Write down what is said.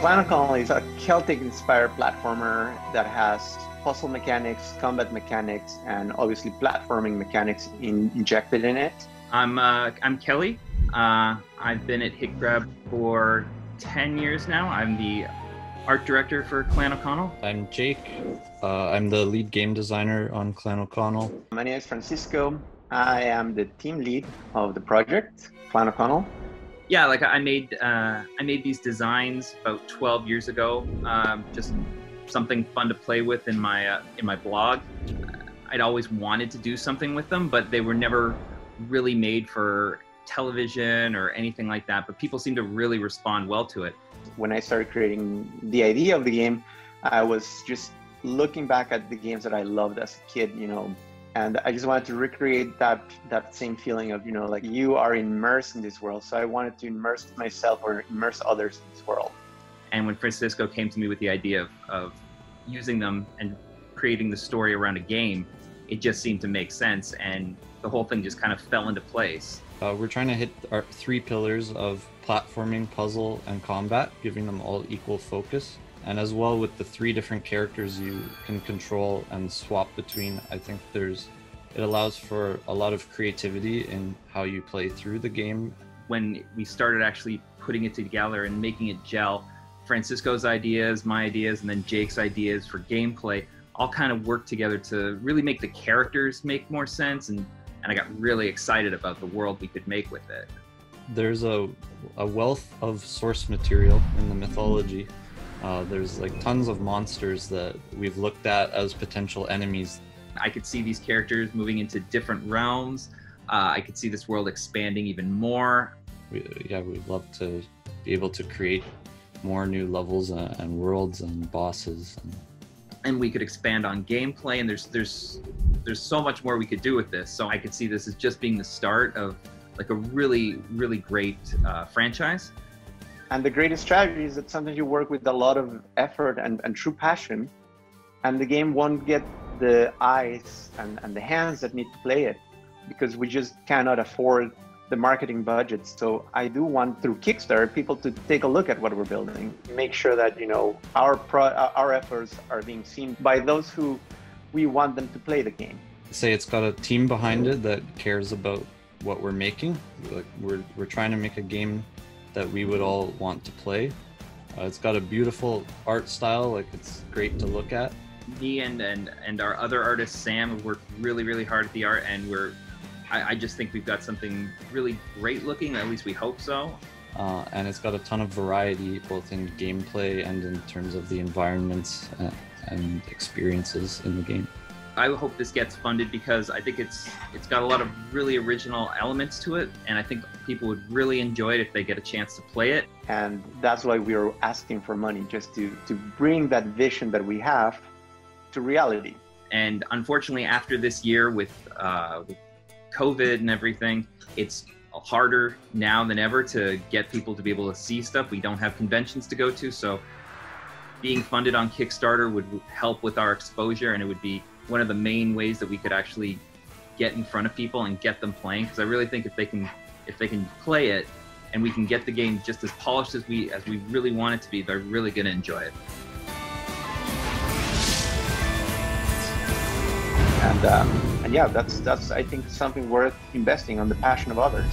Clan O'Conall is a Celtic-inspired platformer that has puzzle mechanics, combat mechanics, and obviously platforming mechanics in, injected in it. I'm uh, I'm Kelly. Uh, I've been at HitGrab for 10 years now. I'm the art director for Clan O'Conall. I'm Jake. Uh, I'm the lead game designer on Clan O'Conall. My name is Francisco. I am the team lead of the project, Clan O'Conall. Yeah, like I made uh, I made these designs about 12 years ago. Um, just something fun to play with in my uh, in my blog. I'd always wanted to do something with them, but they were never really made for television or anything like that. But people seem to really respond well to it. When I started creating the idea of the game, I was just looking back at the games that I loved as a kid, you know, and I just wanted to recreate that that same feeling of, you know, like you are immersed in this world. So I wanted to immerse myself or immerse others in this world. And when Francisco came to me with the idea of, of using them and creating the story around a game, it just seemed to make sense. And the whole thing just kind of fell into place. Uh, we're trying to hit our three pillars of platforming, puzzle, and combat, giving them all equal focus. And as well with the three different characters you can control and swap between, I think there's it allows for a lot of creativity in how you play through the game. When we started actually putting it together and making it gel, Francisco's ideas, my ideas, and then Jake's ideas for gameplay all kind of work together to really make the characters make more sense and, and I got really excited about the world we could make with it. There's a, a wealth of source material in the mythology. Uh, there's like tons of monsters that we've looked at as potential enemies. I could see these characters moving into different realms. Uh, I could see this world expanding even more. We, yeah, we'd love to be able to create more new levels and, and worlds and bosses. And... and we could expand on gameplay, and there's there's there's so much more we could do with this. So I could see this as just being the start of like a really really great uh, franchise. And the greatest strategy is that sometimes you work with a lot of effort and, and true passion, and the game won't get the eyes and, and the hands that need to play it because we just cannot afford the marketing budget. So I do want through Kickstarter people to take a look at what we're building, make sure that you know our pro, uh, our efforts are being seen by those who we want them to play the game. Say it's got a team behind it that cares about what we're making. Like we're we're trying to make a game that we would all want to play. Uh, it's got a beautiful art style, like it's great to look at. Me and and and our other artist Sam have worked really really hard at the art, and we're I, I, just think we've got something really great looking. At least we hope so. Uh, and it's got a ton of variety, both in gameplay and in terms of the environments uh, and experiences in the game. I hope this gets funded because I think it's it's got a lot of really original elements to it, and I think people would really enjoy it if they get a chance to play it. And that's why we are asking for money, just to to bring that vision that we have to reality. And unfortunately, after this year with, uh, with COVID and everything, it's harder now than ever to get people to be able to see stuff. We don't have conventions to go to, so being funded on Kickstarter would help with our exposure, and it would be one of the main ways that we could actually get in front of people and get them playing. Because I really think if they can, if they can play it, and we can get the game just as polished as we as we really want it to be, they're really going to enjoy it. And um, and yeah, that's that's I think something worth investing on the passion of others.